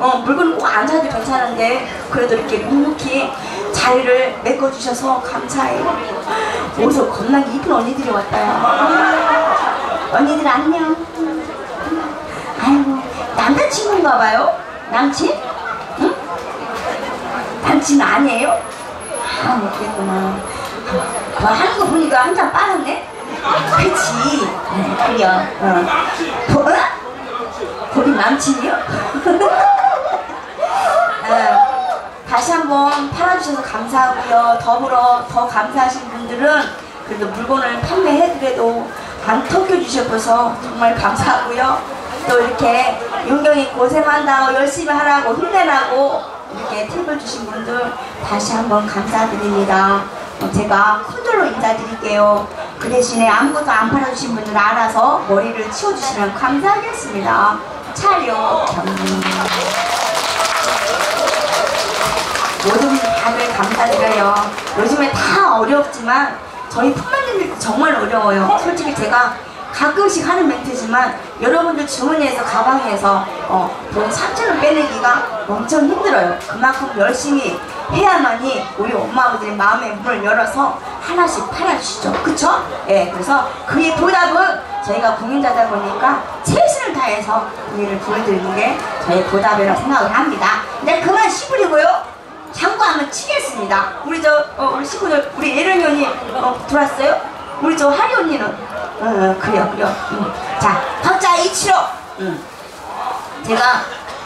어, 물건 꼭안 사도 괜찮은데 그래도 이렇게 묵묵히 자리를 메꿔주셔서 감사해요. 어디서 겁나게 이쁜 언니들이 왔다요. 언니들 안녕. 아이고 남자친구인가 봐요? 남친? 응? 남친 아니에요? 아 못겠구나. 뭐 하는 거 보니까 한잔 빠졌네? 그치. 네, 그려. 어. 뭐, 어? 거기 남친이요? 네. 다시 한번 팔아주셔서 감사하고요. 더불어 더 감사하신 분들은 그래도 물건을 판매해드려도 안 턱겨주셔서 정말 감사하고요. 또 이렇게 윤경이 고생한다고 열심히 하라고 힘내라고 이렇게 팁을 주신 분들 다시 한번 감사드립니다. 어, 제가 큰 돌로 인사드릴게요. 그 대신에 아무것도 안 팔아주신 분들 알아서 머리를 치워주시면 감사하겠습니다. 차려 경리 모든 분 다들 감사드려요. 요즘에 다 어렵지만 저희 품만들도 정말 어려워요. 솔직히 제가 가끔씩 하는 멘트지만 여러분들 주머니에서 가방에서 어, 돈 3천원 빼내기가 엄청 힘들어요. 그만큼 열심히 해야만이 우리 엄마 아버지의 마음의 문을 열어서 하나씩 팔아주시죠. 그쵸? 예, 그래서 그의 보답은 저희가 공연자다 보니까 최선을 다해서 공연을 보여드리는 게 저의 보답이라고 생각을 합니다. 네, 그만 시부리고요. 장구 한번 치겠습니다. 우리 저 어, 우리 식구들 우리 예령이 언니 어, 들어왔어요? 우리 저 하리 언니는 어, 어 그래요 그래요. 음. 자 각자 이치로. 음. 제가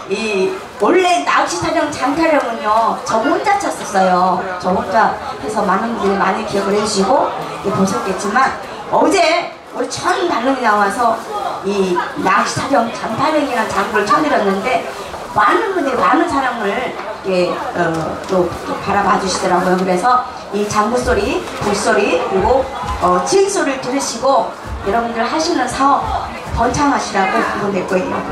이 원래 낚시 타령 장타령은요 저 혼자 쳤었어요. 저 혼자 해서 많은 분들이 많이 기억을 해주시고 예, 보셨겠지만 어제 우리 천 달롱이 나와서 이 낚시 타령 장타령이라는 장구를 쳐드렸는데 많은 분들이 많은 사랑을 예, 어, 또, 또 바라봐 주시더라고요. 그래서 이 장구 소리, 불 소리, 그리고 어, 진 소리를 들으시고 여러분들 하시는 사업 번창하시라고 이거 내 거예요.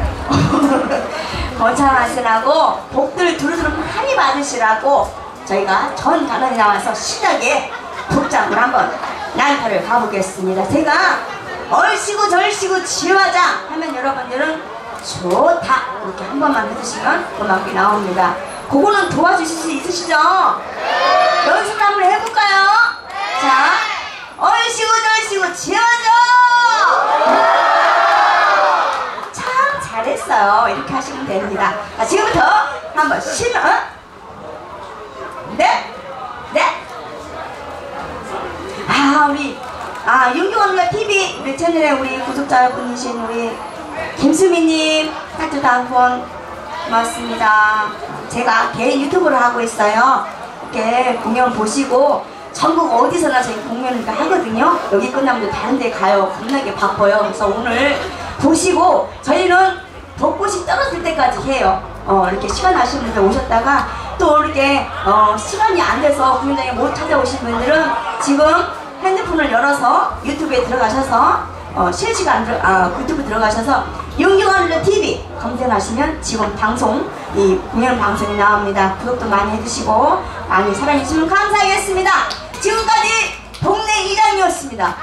번창하시라고 복들 두루두루 많이 받으시라고 저희가 전 단원이 나와서 신나게 복장을 한번 날파를 가보겠습니다. 제가 얼씨구 절씨구 지화장 하면 여러분들은 좋다 이렇게 한 번만 해주시면 음악이 나옵니다. 그거는 도와주실 수 있으시죠? 연습 한번 해볼까요? 자, 얼씨구 절씨구 지어줘! 참 잘했어요. 이렇게 하시면 됩니다. 자, 지금부터 한번 쉬면 네? 네? 아, 우리 아, 윤경언니가 TV 우리 채널에 우리 구독자분이신 우리 김수미님 하트도 한번 고맙습니다. 제가 개인 유튜브를 하고 있어요. 이렇게 공연 보시고 전국 어디서나 저희 공연을 하거든요. 여기 끝나면 다른 데 가요. 겁나게 바빠요. 그래서 오늘 보시고 저희는 벚꽃이 떨어질 때까지 해요. 어, 이렇게 시간 나시는 분들 오셨다가 또 이렇게 어, 시간이 안 돼서 공연장에 못 찾아오신 분들은 지금 핸드폰을 열어서 유튜브에 들어가셔서 어, 실시간 들어, 아, 유튜브 들어가셔서 윤경환 TV 검색하시면 지금 방송 이 공연 방송이 나옵니다. 구독도 많이 해주시고 많이 사랑해주시면 감사하겠습니다. 지금까지 동네 이장이었습니다.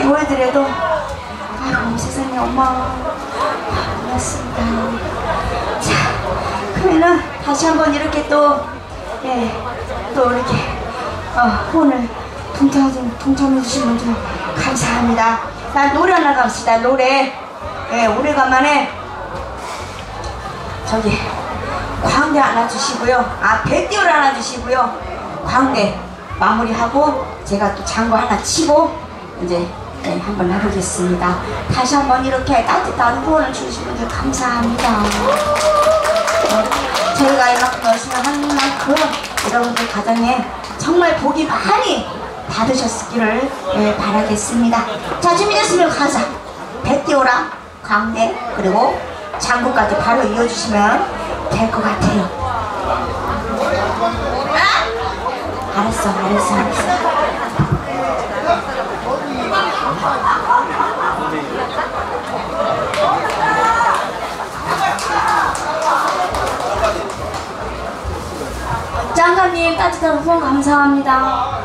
짧게 보여드려도 아이고 세상에 엄마 고맙습니다. 자, 그러면은 다시 한번 이렇게 또, 예, 또 이렇게 어, 후원을 동참해, 동참해주신 분들 감사합니다. 나 노래 하나 갑시다, 노래. 예, 오래간만에 저기 광대 하나 주시고요. 아, 배띄를 하나 주시고요. 광대 마무리하고 제가 또 장구 하나 치고 이제 네, 한번 해보겠습니다. 다시 한번 이렇게 따뜻한 후원을 주신 분들 감사합니다. 어, 저희가 이만큼 열심히 한 만큼 여러분들 가정에 정말 복이 많이 받으셨기를 예, 바라겠습니다. 자 준비됐으면 가자. 배띄오랑 광대 그리고 장구까지 바로 이어주시면 될 것 같아요. 아? 알았어, 알았어, 알았어. 따뜻한 후원 감사합니다.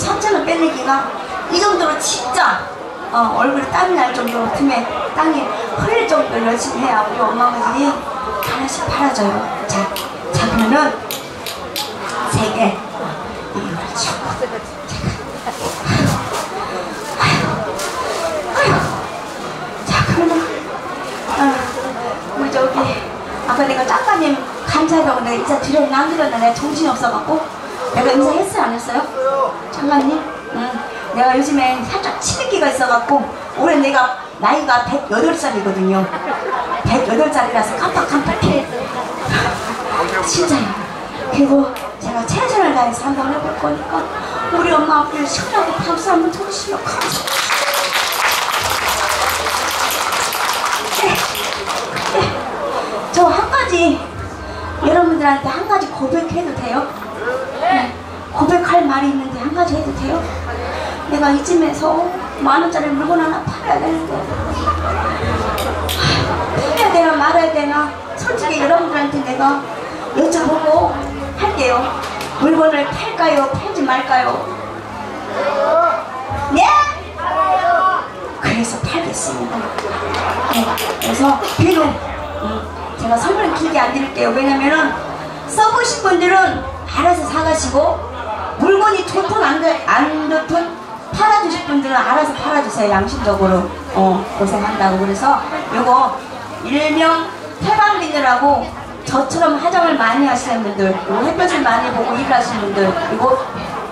3천원 빼내기가 이 정도로 진짜 어, 얼굴에 땀이 날 정도로 틈에 땅이 흘릴 정도로 열심히 해야 우리 엄마들이 하나씩 팔아줘요. 자, 자 그러면은 세 개. 이걸. 아휴, 자 그러면 아, 우리 저기 아까 내가 작가님 감사하다고 내가 인사 드렸나 안 드렸나 내가 정신이 없어갖고 내가 인사했어요 안 했어요? 장관님? 응 내가 요즘에 살짝 치느기가 있어갖고 올해 내가 나이가 108살이거든요 108살이라서 깜빡깜빡해 진짜요 그리고 제가 최선을 다해서 한번 해볼 거니까 우리 엄마 앞에 시원하게 박수 한번 쳐주시면 감사합니다 네. 네. 저한 가지 여러분들한테 한 가지 고백해도 돼요? 네. 고백할 말이 있는데 한 가지 해도 돼요? 내가 이쯤에서 만 원짜리 물건 하나 팔아야 되는데 팔아야 되나 말아야 되나 솔직히 여러분들한테 내가 여쭤보고 할게요 물건을 팔까요? 팔지 말까요? 네? 그래서 팔겠습니다 네. 그래서 비록 음, 제가 선물은 길게 안 드릴게요. 왜냐면은 써보신 분들은 알아서 사가시고 물건이 좋든 안, 안 좋든 팔아주실 분들은 알아서 팔아주세요. 양심적으로. 어, 고생한다고. 그래서 요거 일명 태방비늘하고 저처럼 화장을 많이 하시는 분들 그리고 햇볕을 많이 보고 일을 하시는 분들 그리고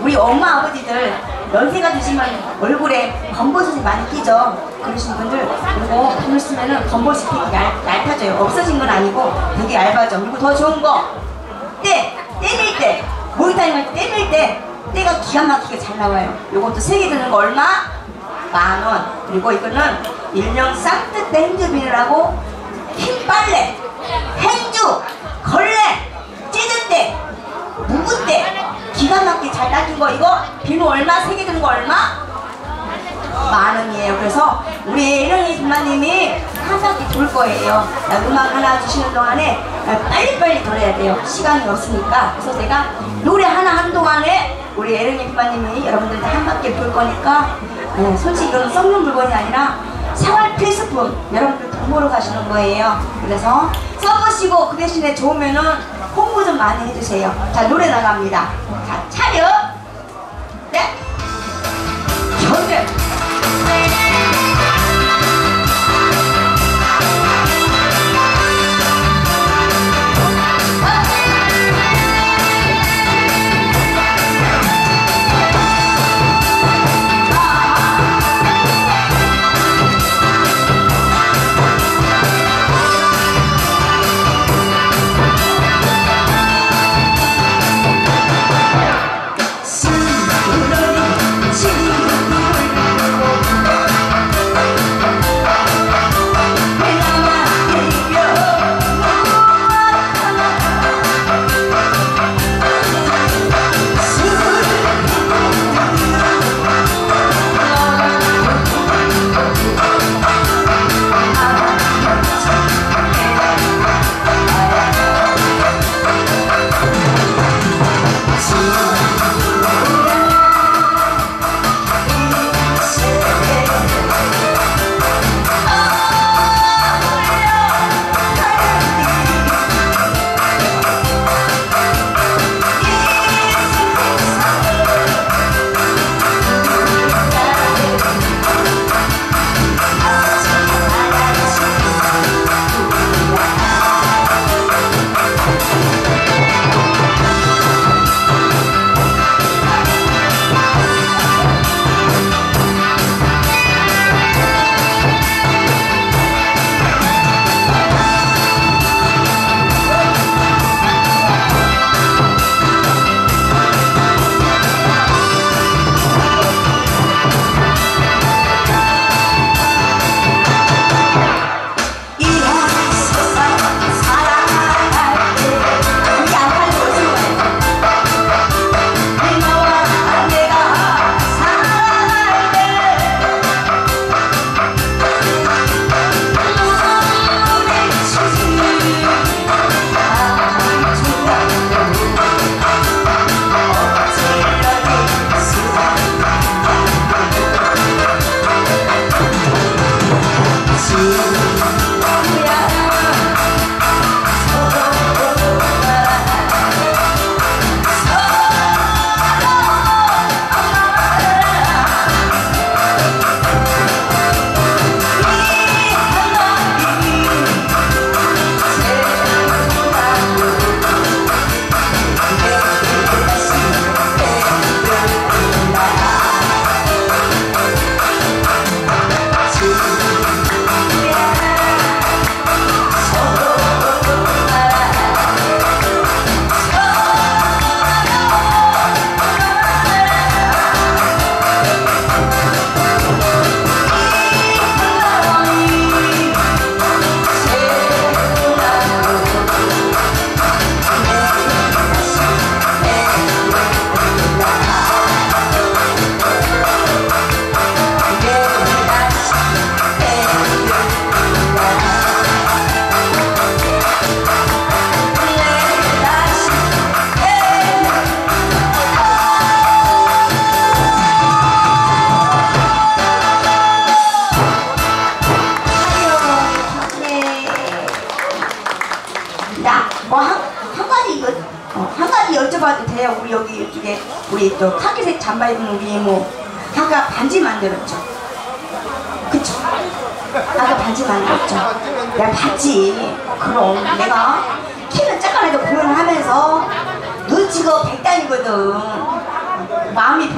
우리 엄마 아버지들 연세가 드시면 얼굴에 검버섯이 많이 끼죠. 그러신 분들 이거 펜을 쓰면은 검버섯이 얇, 얇아져요. 없어진 건 아니고 되게 얇아져. 그리고 더 좋은 거 할때 때릴 때 때가 기가 막히게 잘 나와요 요것도 세 개 드는 거 얼마? 만원 그리고 이거는 일명 쌍뜻대 핸드비누라고 흰 빨래 행주 걸레 찌든 때 묵은 때 기가 막히게 잘 닦인 거 이거 비누 얼마? 세 개 드는 거 얼마? 만 원이에요. 그래서 우리 일영이 부마님이 한 바퀴 돌 거예요. 음악 하나 주시는 동안에 빨리빨리 돌아야 돼요. 시간이 없으니까. 그래서 제가 노래 하나 하는 동안에 우리 에르니 부마님이 여러분들한테 한 바퀴 돌 거니까 네, 솔직히 이거는 썩는 물건이 아니라 생활 필수품 여러분들 돈 보러 가시는 거예요. 그래서 써보시고 그 대신에 좋으면은 홍보 좀 많이 해주세요. 자 노래 나갑니다. 자 차렷 네 현대 있잖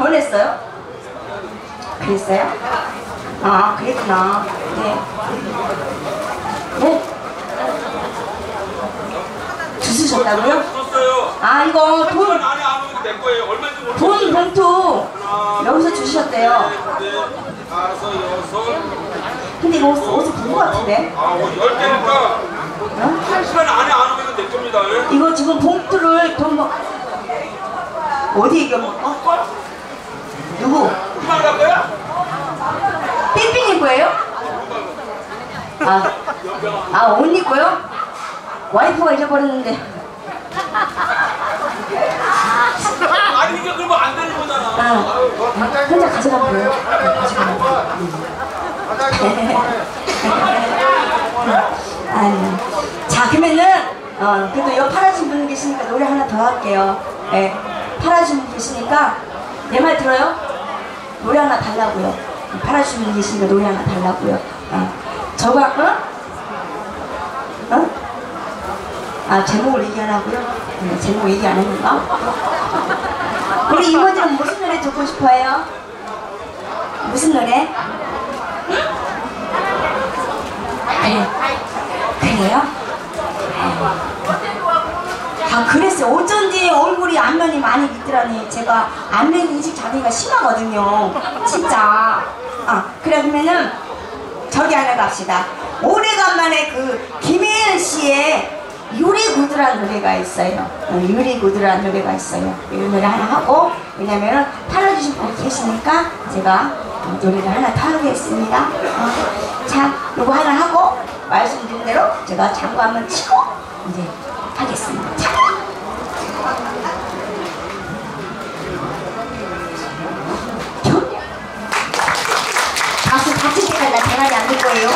변했어요? 그랬어요? 아, 그랬구나. 네. 네? 주스셨다고요? 줬어요. 아, 이거 한 돈. 돈 봉투 여기서 주셨대요. 근데 이거 어디서, 어디서 본것 같은데? 아홉, 열 개니까 어? 한 시간 안에 안 오면 내 겁니다. 예? 이거 지금 봉투를 돈 뭐, 어디 이겨 먹어? 누구? 그만 갈 거야? 삐삐님 거예요? 아, 아, 언니 거요? 와이프가 잊어버렸는데. 아니 이게 그러면 안 되는 거잖아. 아, 혼자 가져가면 돼요. 아니. 자, 그러면은, 어, 그래도 여기 팔아준 분 계시니까 노래 하나 더 할게요. 예. 팔아준 분 계시니까, 내 말 들어요? 노래 하나 달라고요. 팔아준 분 계시니까 노래 하나 달라고요. 어. 저거, 어? 어? 아, 제목을 얘기하라고요? 네, 제목 얘기 안 했는가? 우리 이모들은 무슨 노래 듣고 싶어요? 무슨 노래? 응? 그래. 그래요? 아 그랬어요. 어쩐지 얼굴이 안면이 많이 있더라니 제가 안면 인식 장애가 심하거든요. 진짜. 아 그래 그러면은 저기 하나 갑시다. 오래간만에 그 김혜연 씨의 유리구두라는 노래가 있어요. 어, 유리구두라는 노래가 있어요. 이 노래 하나 하고 왜냐면은 팔아주신 분 계시니까 제가 어, 노래를 하나 더 하겠습니다. 어, 자, 요거 하나 하고 말씀드린 대로 제가 장구 한번 치고 이제 하겠습니다. 자. 나 대가리 안될 거예요.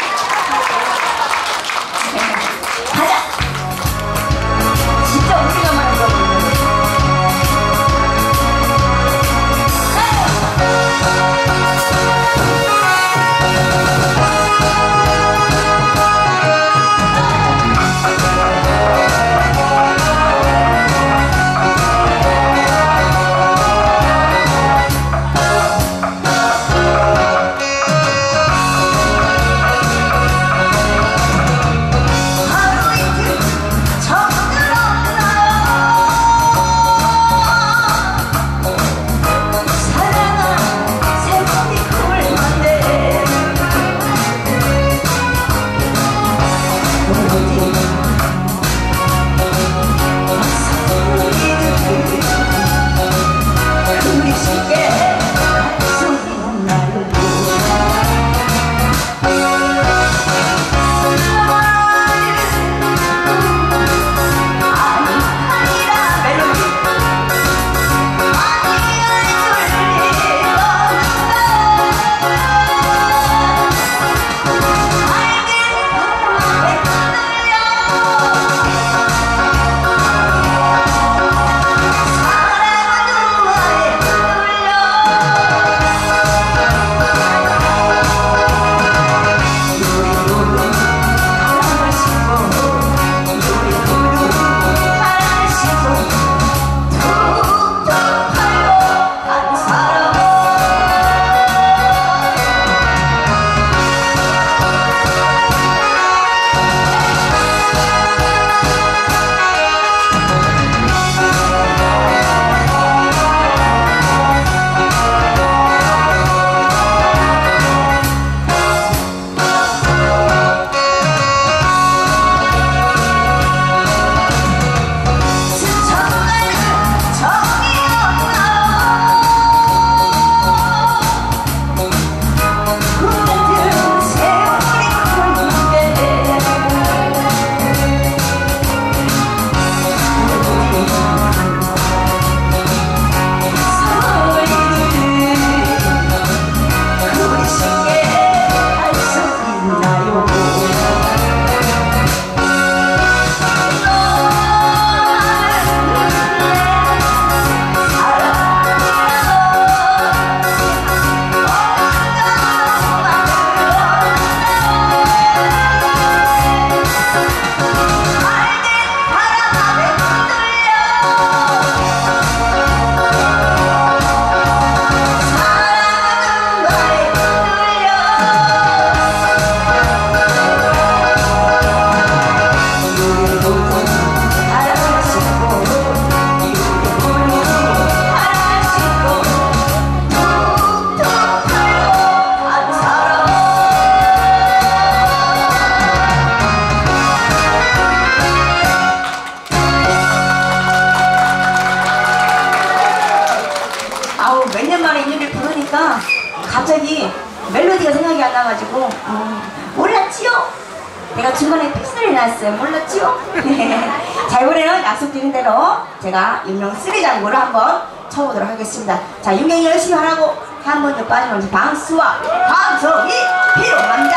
한 번도 빠짐없이 방수와 방송이 필요합니다.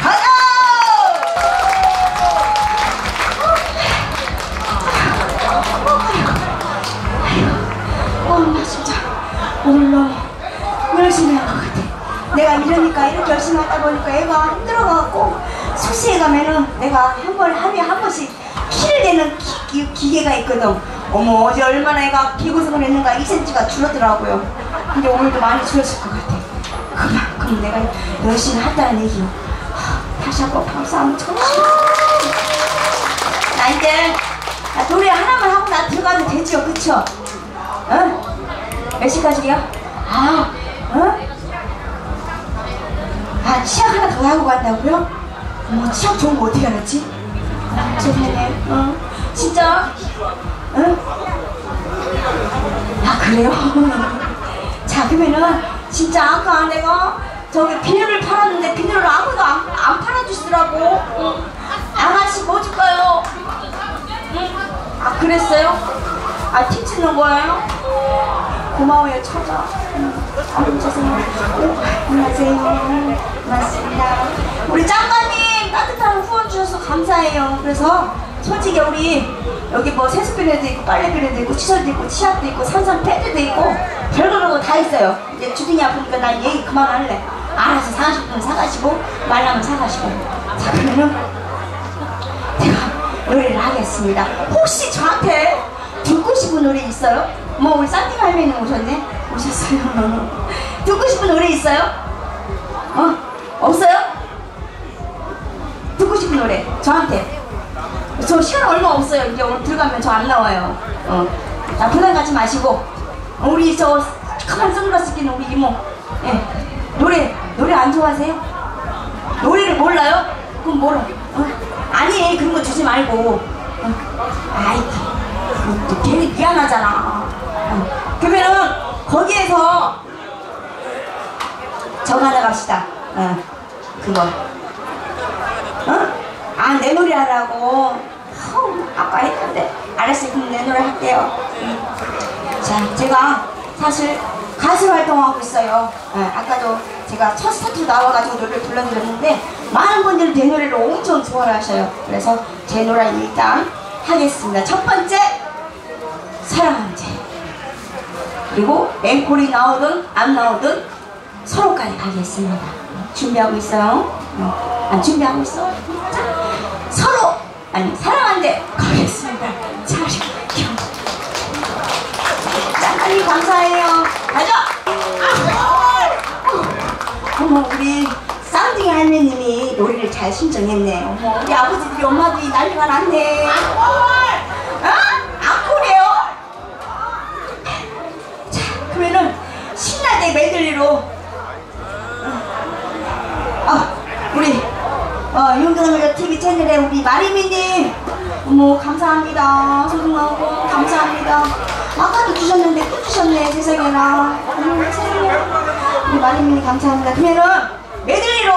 가자! 어, 나 진짜 오늘 너무 열심히 한것 같아. 내가 이러니까 이렇게 열심히 하다 보니까 애가 힘들어가고 수시에 가면은 내가 한 번에 하루에 한 번씩 키를 대는 기, 기, 계가 있거든. 어머 어제 얼마나 애가 비고생을 했는가 2cm가 줄었더라고요. 근데 오늘도 많이 줄었을 것 같아. 그만큼 내가 열심히 했다는 얘기요. 하, 다시 한번 박수 한번 쳐주시고. 나 이제 나 노래 하나만 하고 나 들어가도 되죠, 그쵸? 어? 몇 시까지요? 아, 어? 아, 치약 하나 더 하고 간다고요? 어머, 치약 좋은 거 어떻게 알았지? 아, 세상에, 어? 진짜? 어? 아, 그래요? 자, 그러면은, 진짜 아까 내가 저기 비누를 팔았는데 비누를 아무도 안, 안 팔아주시더라고. 응. 양아치 뭐 줄까요? 응? 아, 그랬어요? 아, 팁 주는 거예요? 고마워요, 처자. 음, 아유, 죄송해요. 오, 안녕하세요. 고맙습니다. 우리 짱가님 따뜻한 후원 주셔서 감사해요. 그래서 솔직히 우리 여기 뭐 세수비누도 있고 빨래비누도 있고 치솔도 있고 치약도 있고 산산 패드도 있고 별거로 다 있어요. 이제 주둥이 아프니까 나 얘기 그만할래. 알아서 사가실 분 사가시고 말라면 사가시고. 자 그러면 제가 노래를 하겠습니다. 혹시 저한테 듣고 싶은 노래 있어요? 뭐 우리 쌍둥이 할머니 오셨네? 오셨어요. 듣고 싶은 노래 있어요? 어? 없어요? 듣고 싶은 노래 저한테 저 시간 얼마 없어요. 이제 오늘 들어가면 저 안 나와요. 어. 자 부담 갖지 마시고 어, 우리 저 가만 선글라스 끼는 우리 이모 예. 노래 노래 안 좋아하세요? 노래를 몰라요? 그럼 뭐라? 어? 아니 그런 거 주지 말고 어. 아이 또 괜히 미안하잖아 어. 그러면은 거기에서 저거 하나 갑시다 어. 그거 어? 아 내 노래 하라고. 허우, 아까 했는데. 알았어요 그럼 내 노래 할게요. 음. 자 제가 사실 가수 활동하고 있어요. 예, 아까도 제가 첫 스타트 나와가지고 노래를 불러드렸는데 많은 분들이 내 노래를 엄청 좋아하셔요. 그래서 제 노래 일단 하겠습니다. 첫 번째 사랑한 죄 그리고 앵콜이 나오든 안 나오든 서로까지 가겠습니다. 준비하고 있어요. 어, 안 준비하고 있어? 자, 서로 아니 사랑한데 가겠습니다. 경 짱가님 감사해요. 가자! 어머 우리 쌍둥이 할머님이 노래를 잘 신청했네. 어머 우리 아버지들이 엄마들이 난리가 났네. 어? 앙콜이에요? 자 그러면은 신나게 메들리로 어, 윤근을 TV 채널에 우리 마리미님. 어머 감사합니다. 소중하고 감사합니다. 아까도 주셨는데 또 주셨네 세상에나 우리 마리미님 감사합니다. 그러면은 메들리로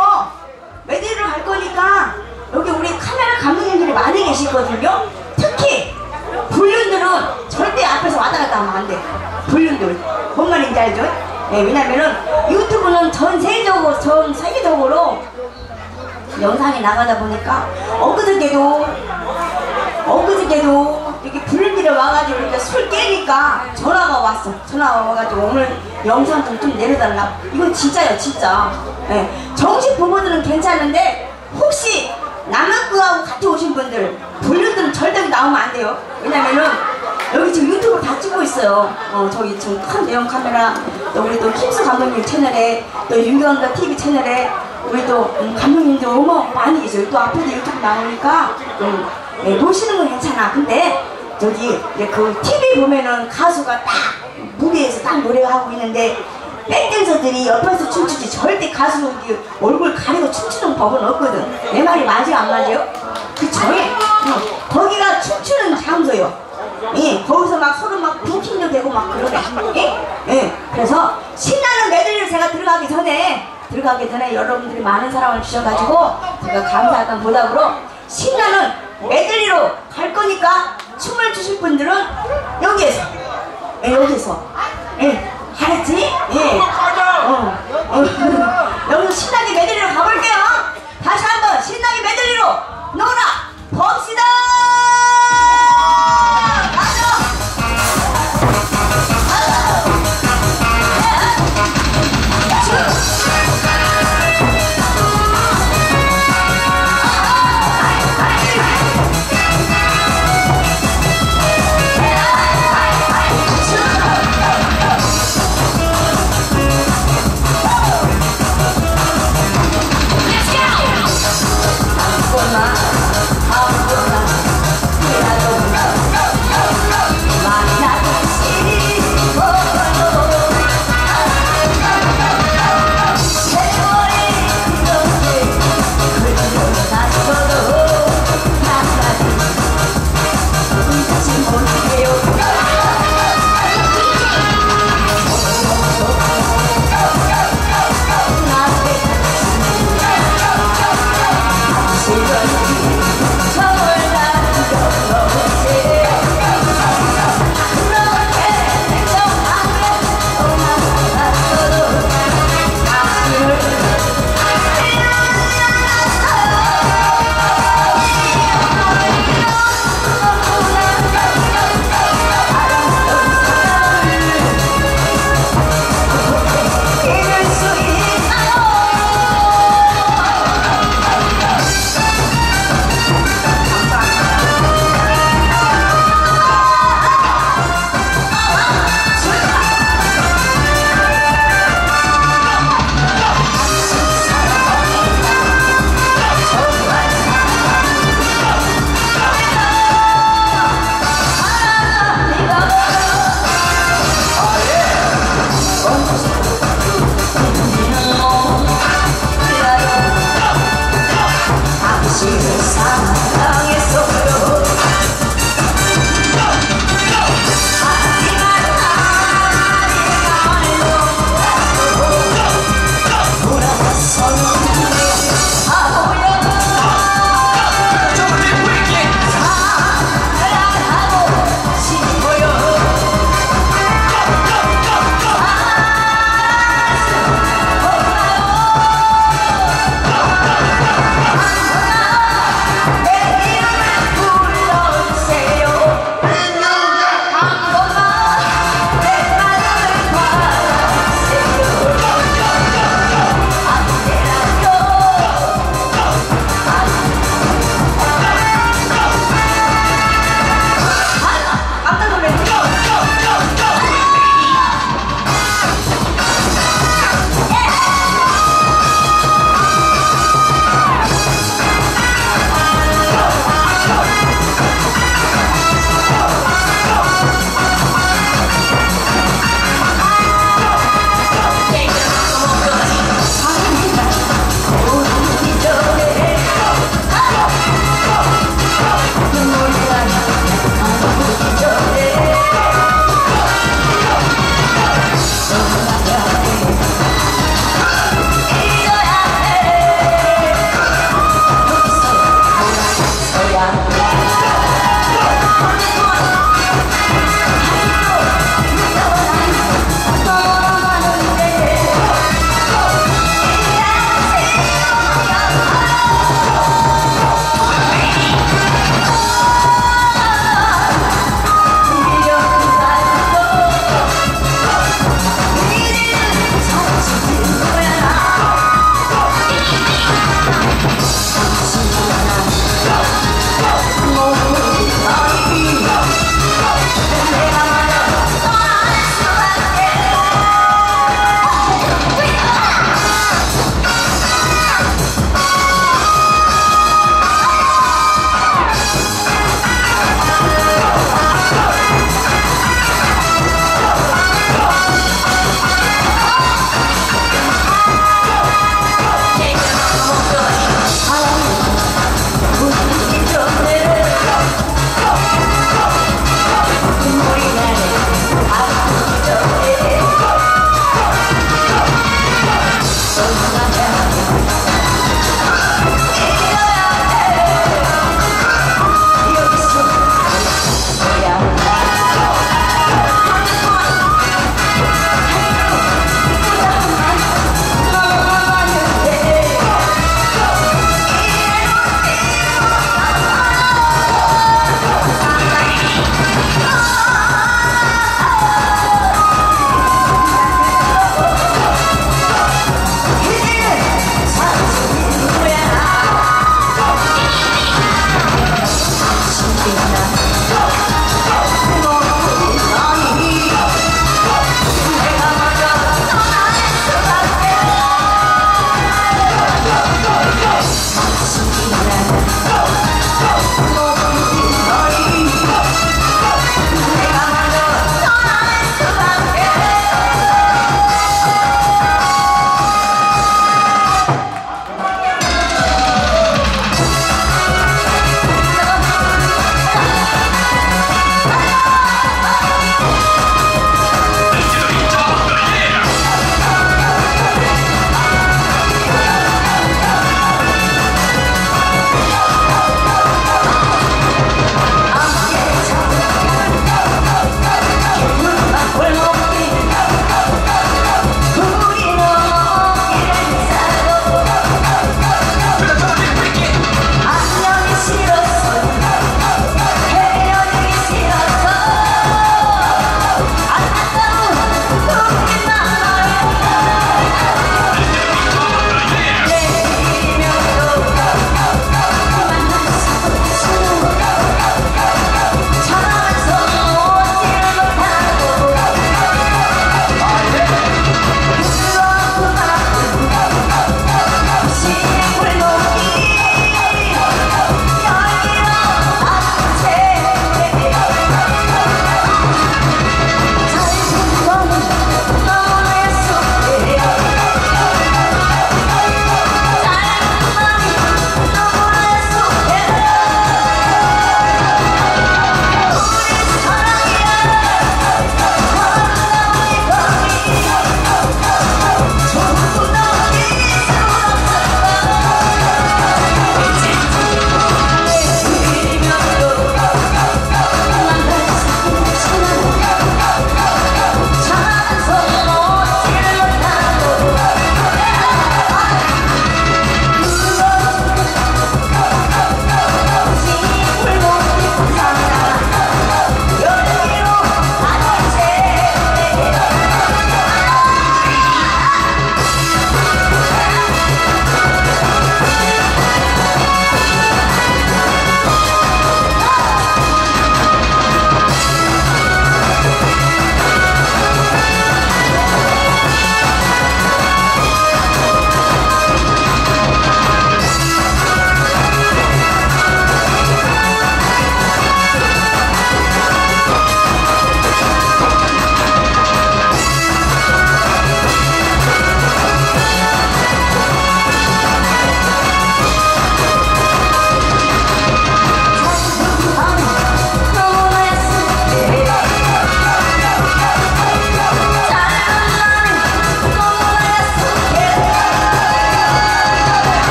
메들리로 갈 거니까 여기 우리 카메라 감독님들이 많이 계시거든요. 특히 불륜들은 절대 앞에서 왔다 갔다 하면 안 돼. 불륜들. 뭔 말인지 알죠? 네, 왜냐면은 유튜브는 전 세계적으로, 전 세계적으로 영상이 나가다 보니까 엊그저께도, 엊그저께도 이렇게 불륜들이 와가지고 이렇게 술 깨니까 전화가 왔어. 전화가 와가지고 오늘 영상 좀, 좀 내려달라. 이건 진짜요, 진짜. 네, 정식 부부들은 괜찮은데 혹시 남학교하고 같이 오신 분들 불륜들은 절대 나오면 안 돼요. 왜냐면은 여기 지금 유튜브 다 찍고 있어요. 어, 저기 지금 큰 대형 카메라, 또 우리 또 킴스 감독님 채널에, 또 윤경자 TV 채널에, 우리 또 음, 감독님들 어머 많이 계셔요. 또 앞에도 유튜브 나오니까, 음, 예, 보시는 건 괜찮아. 근데 저기 이제 그 TV 보면은 가수가 딱 무대에서 딱 노래하고 있는데 백댄서들이 옆에서 춤추지 절대 가수 얼굴 가리고 춤추는 법은 없거든. 내 말이 맞아요, 안 맞아요? 그쵸? 예. 어, 거기가 춤추는 장소요. 예, 거기서 막 서로 막 부킹도 되고 막 그러네. 예? 예. 그래서 신나는 메 들어가기 전에 들어가기 전에 여러분들이 많은 사랑을 주셔가지고 제가 감사하다는 보답으로 신나는 메들리로 갈 거니까 춤을 추실 분들은 여기에서 예, 여기서 예, 알았지? 예. 어, 어. 여기서 신나게 메들리로 가볼게요. 다시 한번 신나게 메들리로 놀아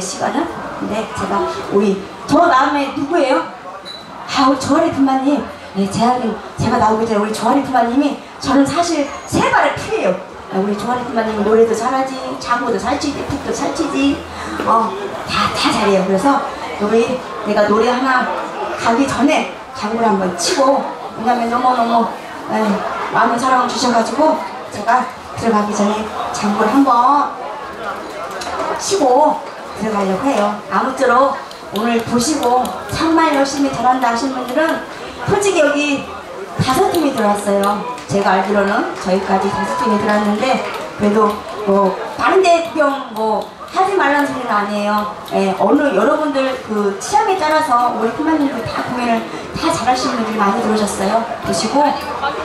9시까지거든요 저희 시간은 근데 제가 우리 저 다음에 누구예요? 아 우리 조아리 부마님. 네, 제가, 제가 나오기 전에 우리 조아리 부마님이 저는 사실 세 발을 피해요. 아, 우리 조아리 부마님 노래도 잘하지 장구도 살치지 푹도 살치지. 어다 다 잘해요. 그래서 우리 내가 노래 하나 가기 전에 장구를 한번 치고 왜냐면 너무너무 에, 많은 사랑을 주셔가지고 제가 들어가기 전에 장구를 한번 치고 들어가려고 해요. 아무쪼록 오늘 보시고 정말 열심히 잘한다 하시는 분들은 솔직히 여기 다섯 팀이 들어왔어요. 제가 알기로는 저희까지 다섯 팀이 들어왔는데 그래도 뭐 다른 데 구경 뭐 하지 말라는 소리는 아니에요. 예, 어느 여러분들 그 취향에 따라서 우리 부모님들 다 공연을 다 잘하시는 분들이 많이 들어오셨어요. 보시고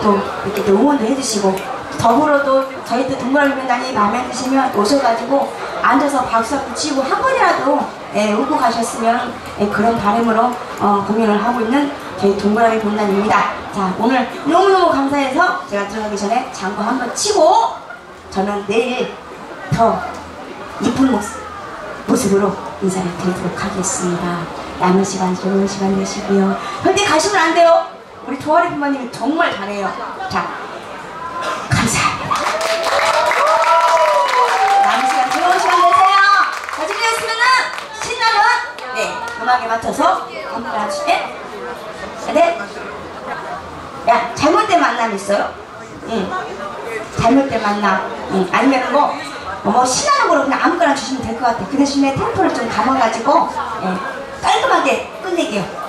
또 이렇게 또 응원도 해주시고 더불어도 저희도 면단이 마음에 드시면 오셔가지고 앉아서 박수 한번 치고 한 번이라도 예, 울고 가셨으면 예, 그런 바람으로 어, 공연을 하고 있는 저희 동그라미 본단입니다. 자 오늘 너무너무 감사해서 제가 들어가기 전에 장구 한번 치고 저는 내일 더 이쁜 모습, 모습으로 인사를 드리도록 하겠습니다. 남은 시간 좋은 시간 되시고요. 절대 가시면 안 돼요. 우리 조아리 부모님이 정말 잘해요. 자, 감사합니다. 남은 시간 좋은 시간 되세요. 자, 준비했으면은 신나는 네 음악에 맞춰서 한번 해주시면 네. 야 잘못된 만남 있어요? 응. 잘못된 만남. 응. 아니면 뭐, 뭐 신나는 거로 그냥 아무거나 주시면 될 것 같아요. 그 대신에 템포를 좀 감아가지고 예, 깔끔하게 끝내게요.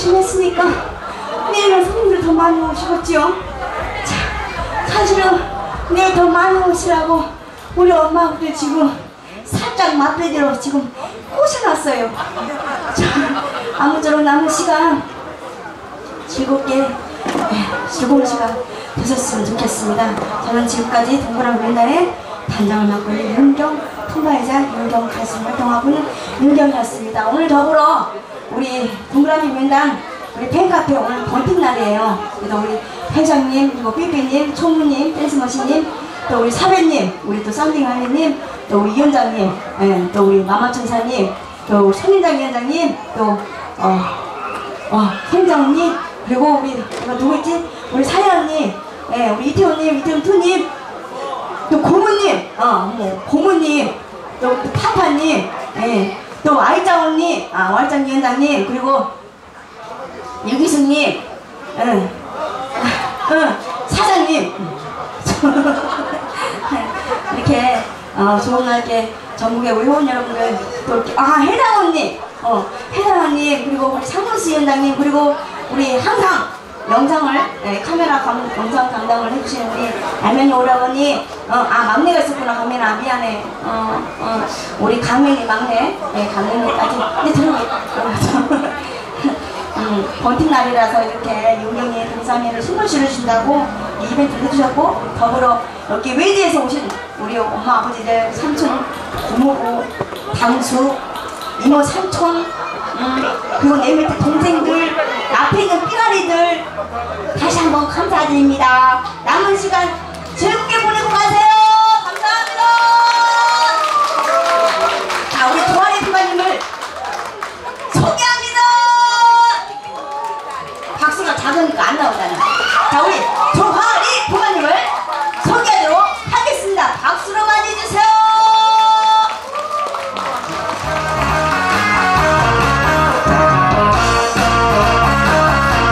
열심히 했으니까 내일은 손님들 더 많이 오시겠지요? 자, 사실은 내일 더 많이 오시라고 우리 엄마들 지금 살짝 맞대기로 지금 꼬셔놨어요. 자, 아무쪼록 남은 시간 즐겁게 네, 즐거운 시간 되셨으면 좋겠습니다. 저는 지금까지 동그란 맨날에 단장을 맡고 있는 윤경 통과이자 윤경 가수 활동하고 있는 윤경이었습니다. 오늘 더불어 우리 동그라미 면단 우리 팬카페 오늘 번팅 날이에요. 그래서 우리 회장님 그리고 삐삐님, 총무님, 댄스머신님 또 우리 사배님, 우리 또 썬딩하리님, 또 우리 위원장님, 예, 또 우리 마마천사님, 또 우리 손인장 위원장님, 또 어, 어, 손장님 그리고 우리 누구 있지? 우리 사연님, 예, 우리 이태원님, 이태원 투님, 또 고모님, 어, 뭐 고모님, 또, 또 파파님, 예, 또 아이짱언님, 아, 월장 위원장님, 그리고 유기수님, 응, 응, 사장님, 이렇게 어, 좋은 날 이렇게 전국의 우리 회원 여러분들 또 이렇게 아 해당 언니, 어 해당 언니 그리고 우리 상무씨 위원장님 그리고 우리 항상 영상을 네, 카메라 감, 영상 담당을 해주시는 우리 알면이 오라버니 어, 아 막내가 있었구나 강민아 미안해. 어, 어, 우리 강민이 막내 네, 강민이까지. 네 들어가 음, 번팅 날이라서 이렇게 윤경이 동상회를 신문 실어주신다고 이 이벤트를 해주셨고 더불어 여기 외지에서 오신 우리 엄마 아버지들 삼촌 고모고 당수 이모 삼촌 음, 그리고 내 밑에 동생들 앞에 있는 삐가리들 다시 한번 감사드립니다. 남은 시간 즐겁게